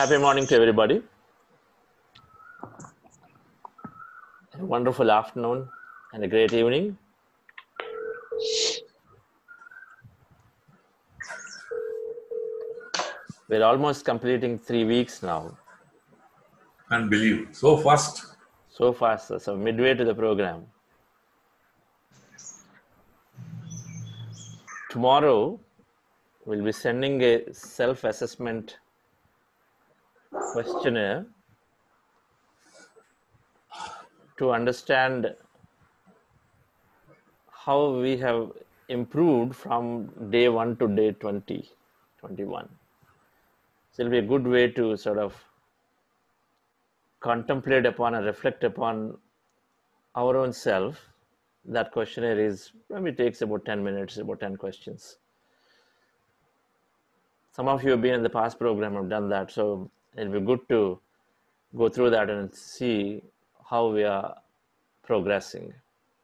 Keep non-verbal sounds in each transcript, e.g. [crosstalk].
Happy morning to everybody. A wonderful afternoon and a great evening. We're almost completing three weeks now. Can't believe. So fast. So fast, so midway to the program. Tomorrow, we'll be sending a self assessment questionnaire to understand how we have improved from day 1 to day 20 21 so it'll be a good way to sort of contemplate upon and reflect upon our own self. That questionnaire is maybe takes about 10 minutes about 10 questions. Some of you have been in the past program have done that so it'll be good to go through that and see how we are progressing.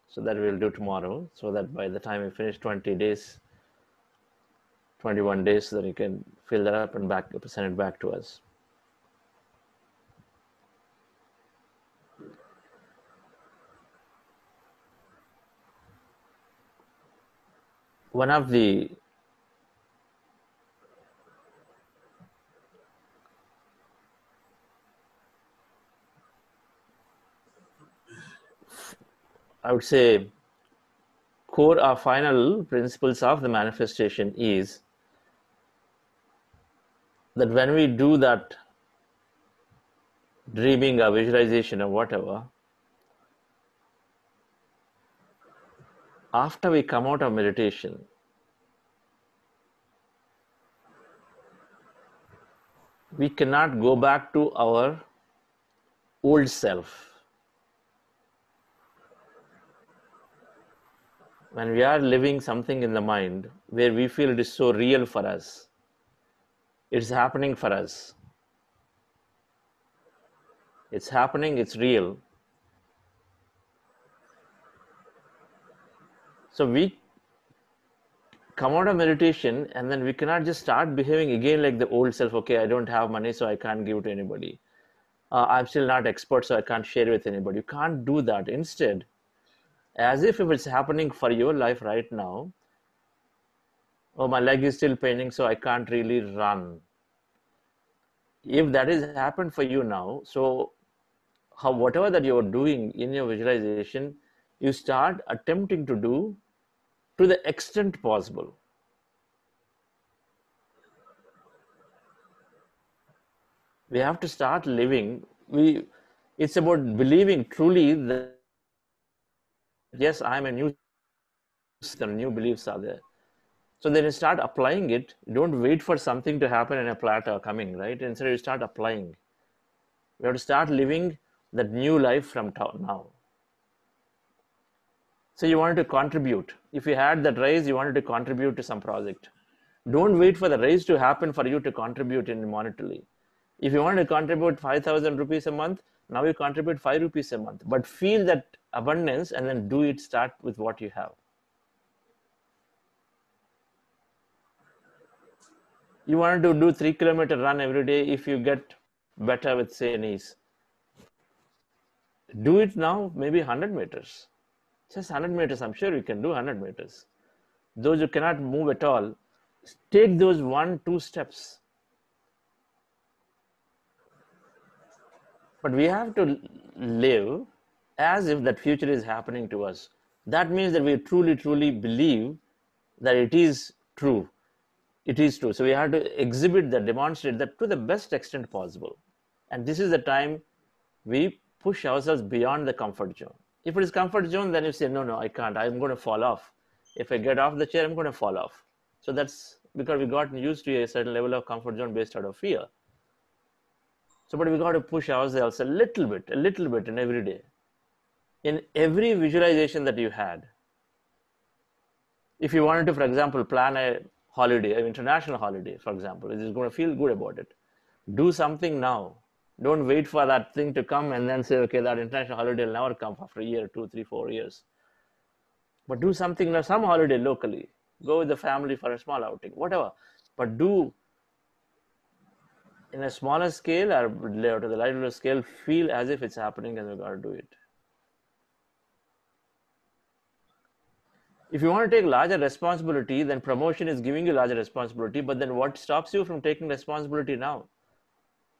So that we'll do tomorrow so that by the time we finish 20 days 21 days so that you can fill that up and back send it back to us. One of the I would say core or final principles of the manifestation is that when we do that dreaming or visualization or whatever, after we come out of meditation, we cannot go back to our old self. When we are living something in the mind where we feel it is so real for us, it's happening for us. It's happening, it's real. So we come out of meditation and then we cannot just start behaving again like the old self. Okay, I don't have money, so I can't give to anybody. Uh, I'm still not expert, so I can't share with anybody. You can't do that. Instead, as if it's happening for your life right now, oh, my leg is still paining, so I can't really run. If that has happened for you now, so how whatever that you're doing in your visualization, you start attempting to do to the extent possible. We have to start living. We it's about believing truly that yes, I'm a new system, new beliefs are there. So then you start applying it. Don't wait for something to happen and a platter coming, right? Instead, you start applying. We have to start living that new life from now. So you wanted to contribute. If you had that raise, you wanted to contribute to some project. Don't wait for the raise to happen for you to contribute in monetarily. If you want to contribute 5,000 rupees a month, now you contribute 5 rupees a month. But feel that abundance and then do it start with what you have. You want to do 3 kilometer run every day if you get better with say knees. Do it now, maybe 100 meters just 100 meters i'm sure you can do 100 meters those who cannot move at all take those one two steps but we have to live as if that future is happening to us that means that we truly truly believe that it is true it is true so we have to exhibit that demonstrate that to the best extent possible and this is the time we push ourselves beyond the comfort zone if it is comfort zone, then you say, no, no, I can't. I'm going to fall off. If I get off the chair, I'm going to fall off. So that's because we got used to a certain level of comfort zone based out of fear. So, but we got to push ourselves a little bit, a little bit in every day. In every visualization that you had, if you wanted to, for example, plan a holiday, an international holiday, for example, is going to feel good about it. Do something now don't wait for that thing to come and then say, okay, that international holiday will never come after a year, two, three, four years. But do something, now, some holiday locally. Go with the family for a small outing, whatever. But do in a smaller scale or to the larger scale feel as if it's happening and you've got to do it. If you want to take larger responsibility, then promotion is giving you larger responsibility. But then what stops you from taking responsibility now?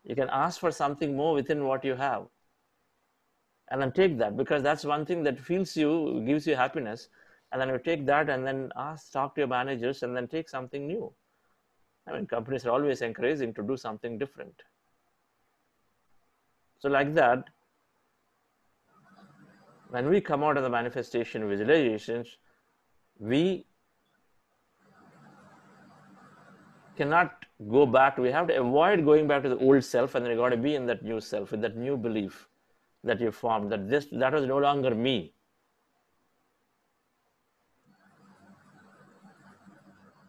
You can ask for something more within what you have. And then take that because that's one thing that feels you, gives you happiness. And then you take that and then ask, talk to your managers and then take something new. I mean, companies are always encouraging to do something different. So, like that, when we come out of the manifestation visualizations, we cannot go back. We have to avoid going back to the old self, and then you got to be in that new self, with that new belief that you formed that this that was no longer me.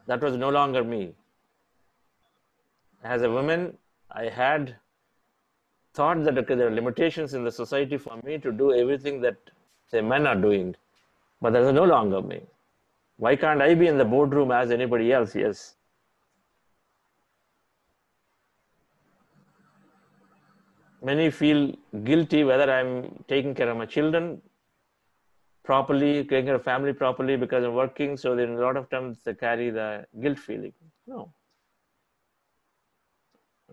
That was no longer me. As a woman, I had thought that okay, there are limitations in the society for me to do everything that say men are doing, but that is no longer me. Why can't I be in the boardroom as anybody else? Yes. Many feel guilty whether I'm taking care of my children properly, taking care of family properly because I'm working. So then in a lot of times they carry the guilt feeling. No.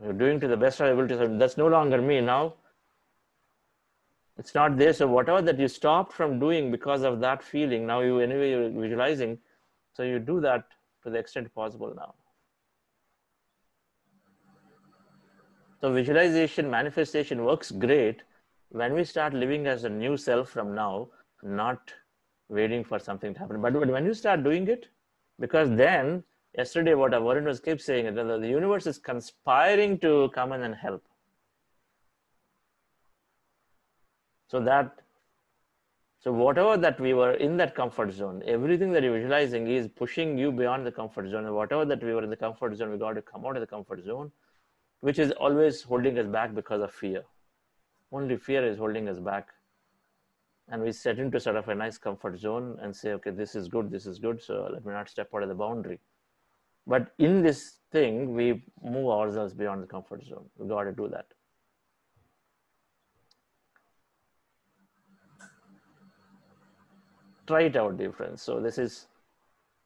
You're doing to the best of your ability. So that's no longer me now. It's not there. So whatever that you stopped from doing because of that feeling, now you anyway you're visualizing. So you do that to the extent possible now. So visualization, manifestation works great when we start living as a new self from now, not waiting for something to happen. But when you start doing it, because then yesterday what Warren was keep saying, that the universe is conspiring to come in and help. So that, so whatever that we were in that comfort zone, everything that you're visualizing is pushing you beyond the comfort zone. And whatever that we were in the comfort zone, we got to come out of the comfort zone, which is always holding us back because of fear. Only fear is holding us back. And we set into sort of a nice comfort zone and say, okay, this is good, this is good, so let me not step out of the boundary. But in this thing, we move ourselves beyond the comfort zone. We got to do that. Try it out difference so this is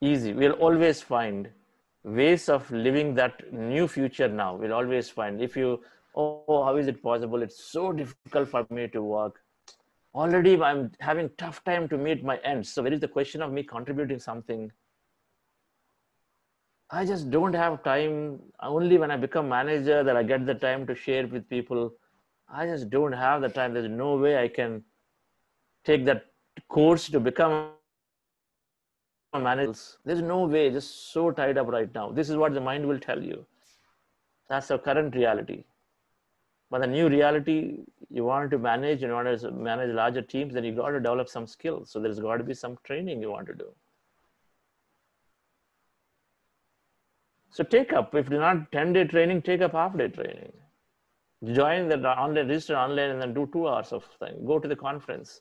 easy. We'll always find ways of living that new future now. We'll always find if you oh how is it possible? It's so difficult for me to work. Already i'm having tough time to meet my ends. So where is the question of me contributing something? I just don't have time. Only when i become manager that i get the time to share with people i just don't have the time. There's no way i can take that course to become a manager. There's no way, just so tied up right now. This is what the mind will tell you. That's the current reality. But the new reality, you want to manage, you want to manage larger teams, then you've got to develop some skills. So there's got to be some training you want to do. So take up, if you're not 10 day training, take up half day training. Join the online, register online and then do two hours of thing. Go to the conference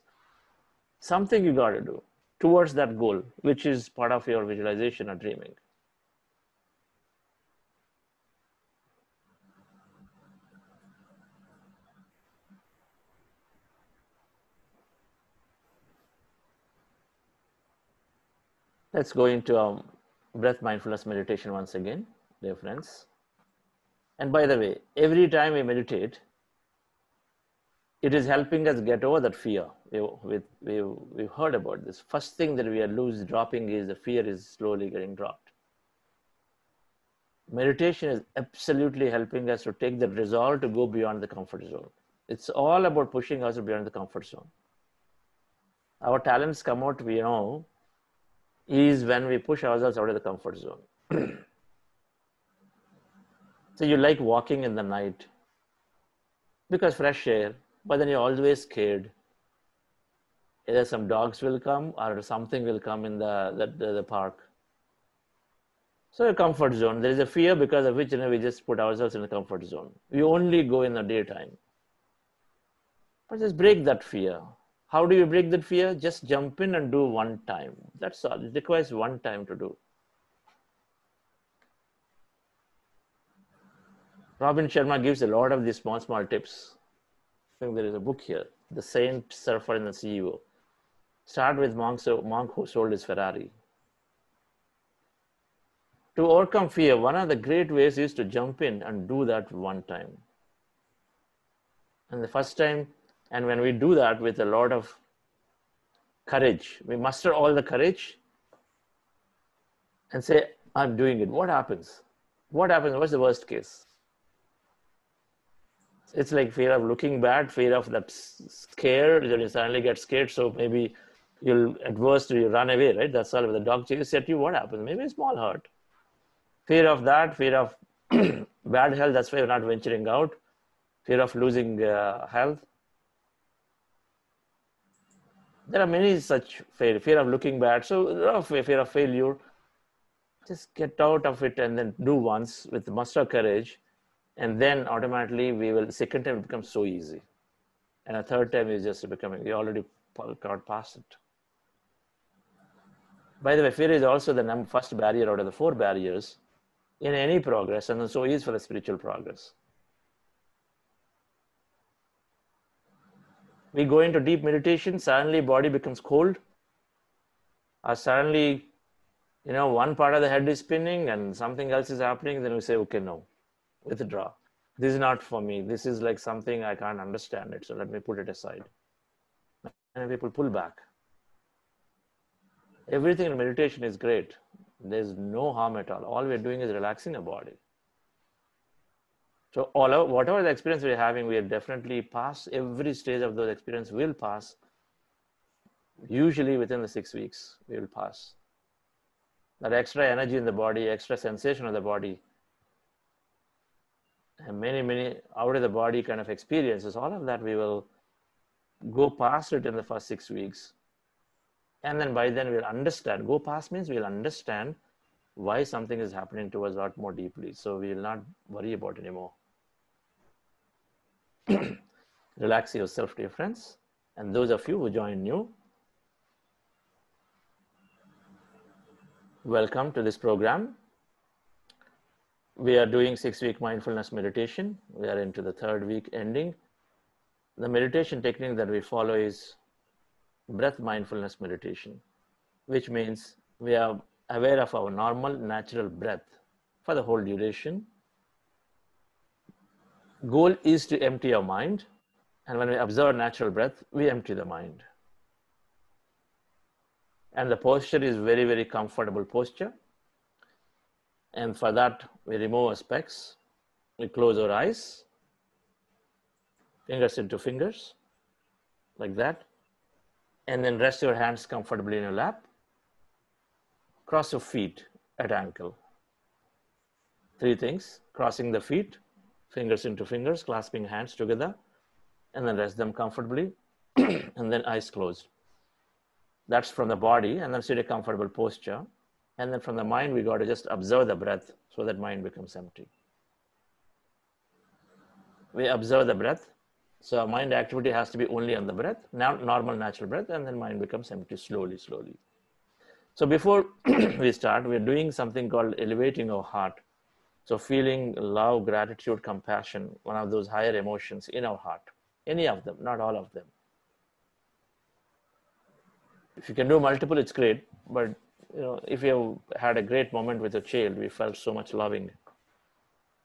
something you got to do towards that goal, which is part of your visualization or dreaming. Let's go into um, breath mindfulness meditation once again, dear friends. And by the way, every time we meditate, it is helping us get over that fear. We, we, we, we've heard about this. First thing that we are lose dropping is the fear is slowly getting dropped. Meditation is absolutely helping us to take the resolve to go beyond the comfort zone. It's all about pushing us beyond the comfort zone. Our talents come out, we know, is when we push ourselves out of the comfort zone. [clears throat] so you like walking in the night because fresh air, but then you're always scared. Either some dogs will come or something will come in the, the, the, the park. So a comfort zone. There is a fear because of which you know, we just put ourselves in a comfort zone. We only go in the daytime. But just break that fear. How do you break that fear? Just jump in and do one time. That's all. It requires one time to do. Robin Sharma gives a lot of these small, small tips. Think there is a book here, The Saint Surfer and the CEO. Start with monk, monk who sold his Ferrari. To overcome fear, one of the great ways is to jump in and do that one time. And the first time, and when we do that with a lot of courage, we muster all the courage and say, I'm doing it. What happens? What happens? What's the worst case? It's like fear of looking bad, fear of that scare, then you suddenly get scared. So maybe you'll at worst you run away, right? That's all. If the dog chases at you, what happens? Maybe a small hurt. Fear of that, fear of [clears throat] bad health. That's why you're not venturing out. Fear of losing uh, health. There are many such fear, fear of looking bad. So fear of failure. Just get out of it and then do once with muster courage, and then automatically we will. Second time it becomes so easy, and a third time is just becoming. You already got past it. By the way, fear is also the number, first barrier out of the four barriers in any progress, and so is for the spiritual progress. We go into deep meditation, suddenly body becomes cold, or suddenly, you know, one part of the head is spinning and something else is happening, then we say, okay, no, withdraw. This is not for me. This is like something I can't understand it, so let me put it aside. And people pull back. Everything in meditation is great there's no harm at all. All we're doing is relaxing the body. So all whatever the experience we're having, we are definitely pass every stage of those experience will pass. Usually within the six weeks, we will pass. That extra energy in the body, extra sensation of the body, many, many out of the body kind of experiences, all of that we will go past it in the first six weeks. And then by then we'll understand. Go past means we'll understand why something is happening to us a lot more deeply. So we will not worry about anymore. [clears throat] Relax yourself dear friends. And those of you who join new welcome to this program we are doing six week mindfulness meditation we are into the third week ending the meditation technique that we follow is breath mindfulness meditation, which means we are aware of our normal natural breath for the whole duration. Goal is to empty our mind, and when we observe natural breath, we empty the mind. And the posture is very, very comfortable posture. And for that, we remove our specs. We close our eyes, fingers into fingers, like that and then rest your hands comfortably in your lap. Cross your feet at ankle. Three things crossing the feet, fingers into fingers, clasping hands together, and then rest them comfortably, [clears throat] and then eyes closed. That's from the body, and then sit a comfortable posture. And then from the mind, we got to just observe the breath so that mind becomes empty. We observe the breath so mind activity has to be only on the breath, now normal natural breath, and then mind becomes empty slowly, slowly. So before [clears throat] we start, we're doing something called elevating our heart. So feeling love, gratitude, compassion, one of those higher emotions in our heart. Any of them, not all of them. If you can do multiple, it's great. But you know, if you have had a great moment with a child, we felt so much loving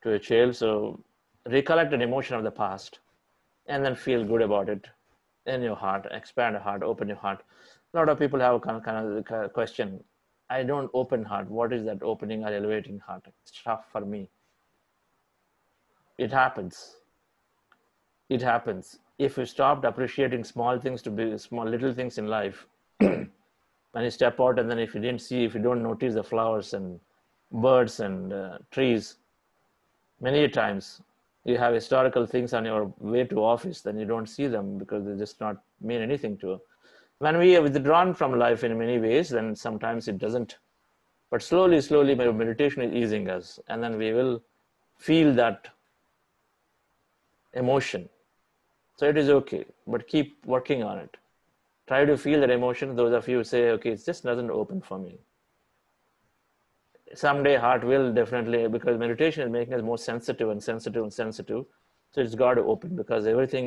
to a child. So recollect an emotion of the past and then feel good about it in your heart, expand your heart, open your heart. A lot of people have kind of, kind of question. I don't open heart. What is that opening or elevating heart? It's tough for me. It happens. It happens. If you stopped appreciating small things to be small little things in life, [clears throat] when you step out and then if you didn't see, if you don't notice the flowers and birds and uh, trees, many times you have historical things on your way to office, then you don't see them because they just not mean anything to you. When we are withdrawn from life in many ways, then sometimes it doesn't. But slowly, slowly, my meditation is easing us, and then we will feel that emotion. So it is okay, but keep working on it. Try to feel that emotion. Those of you say, okay, it just doesn't open for me. someday heart will definitely because meditation is making us more sensitive and sensitive and sensitive. So it's got to open because everything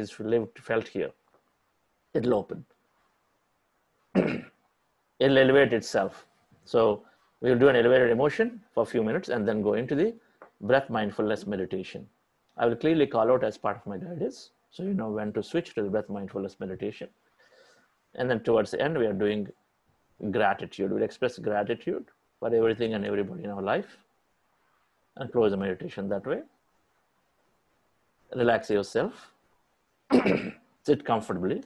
is lived felt here. It'll open. [clears throat] It'll elevate itself. So we'll do an elevated emotion for a few minutes and then go into the breath mindfulness meditation. I will clearly call out as part of my guidance so you know when to switch to the breath mindfulness meditation and then towards the end we are doing gratitude. We'll express gratitude for everything and everybody in our life and close the meditation that way. Relax yourself. [clears throat] Sit comfortably